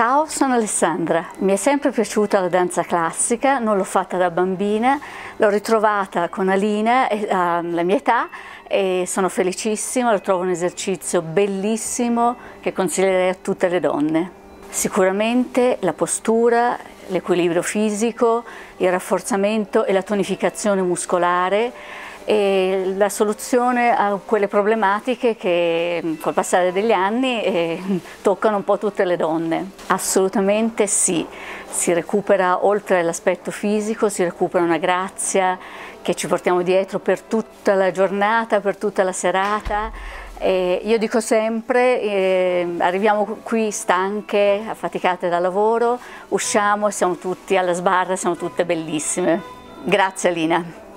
Ciao, sono Alessandra. Mi è sempre piaciuta la danza classica, non l'ho fatta da bambina, l'ho ritrovata con Alina alla mia età e sono felicissima, lo trovo un esercizio bellissimo che consiglierei a tutte le donne. Sicuramente la postura, l'equilibrio fisico, il rafforzamento e la tonificazione muscolare e la soluzione a quelle problematiche che col passare degli anni eh, toccano un po' tutte le donne. Assolutamente sì, si recupera oltre all'aspetto fisico, si recupera una grazia che ci portiamo dietro per tutta la giornata, per tutta la serata. E io dico sempre, eh, arriviamo qui stanche, affaticate dal lavoro, usciamo e siamo tutti alla sbarra, siamo tutte bellissime. Grazie Alina.